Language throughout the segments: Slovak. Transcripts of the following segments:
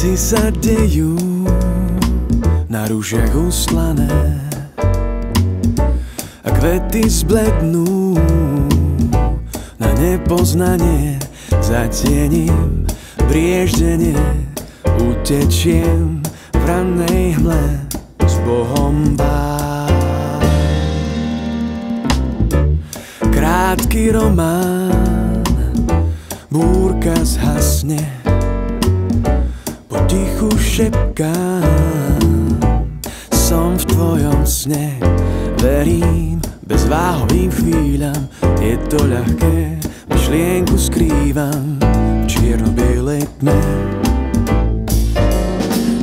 Veci sa dejú na rúžiach uslané a kvety zblednú na nepoznanie zatiením brieždenie utečiem v rannej hmle s Bohom vám. Krátky román, búrka zhasne, potichu šepkám, som v tvojom sne, verím, bez váhovým chvíľam, je to ľahké, myšlienku skrývam v čierno-bielej tme.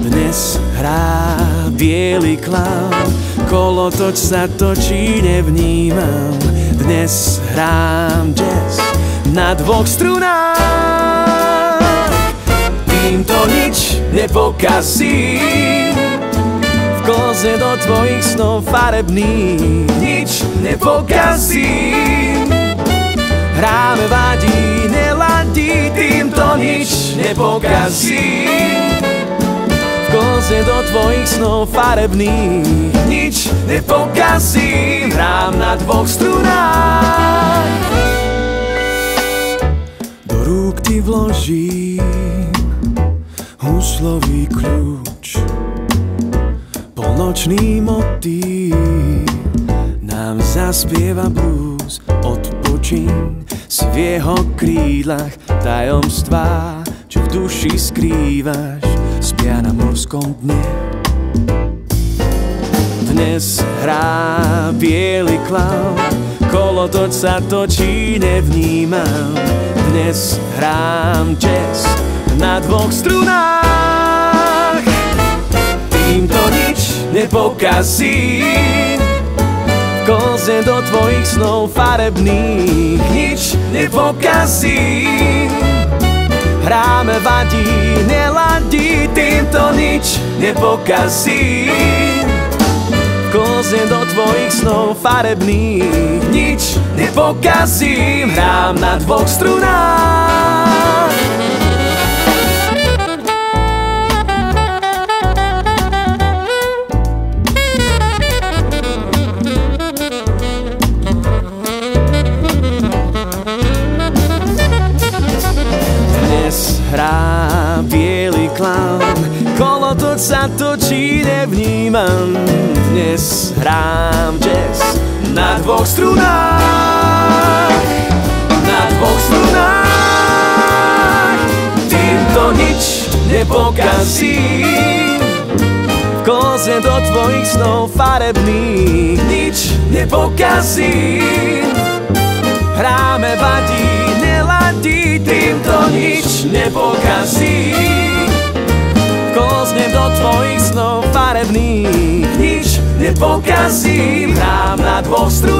Dnes hrá biely klaun, kolotoč sa točí, nevnímam. Dnes hrám jazz na dvoch strunách, týmto nič nepokazím. V koze do tvojich snov farebných nič nepokazím. Hráme vadí, neladí, týmto nič nepokazím. V koze do tvojich snov farebných nič nepokazím. Hrám na dvoch strunách. Do rúk ti vložím huslový kľúč. Polnočný motýv nám zaspieva blues odpočín si v jeho krídlach tajomstvá, čo v duši skrývaš, spia na morskom dne. Dnes hrá biely klaun, kolotoč sa točí, nevnímam. Dnes hrám jazz na dvoch strunách, týmto nič nepokazím koze do tvojich snov farebných nič nepokazím. Hráme vadí, neladí, týmto nič nepokazím. Koze do tvojich snov farebných nič nepokazím. Hrám na dvoch strunách. Hrá biely klaun, kolotoč sa točí, nevnímam. Dnes hrám jazz na dvoch strunách, na dvoch strunách. Týmto nič nepokazím, v koze do tvojich snov farebných nič nepokazím. Hráme vadí, neladí, týmto nič nepokazím. Nepokazím. Hrám na dvoch strunách.